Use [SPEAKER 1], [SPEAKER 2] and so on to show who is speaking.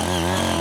[SPEAKER 1] Yeah.